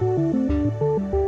Música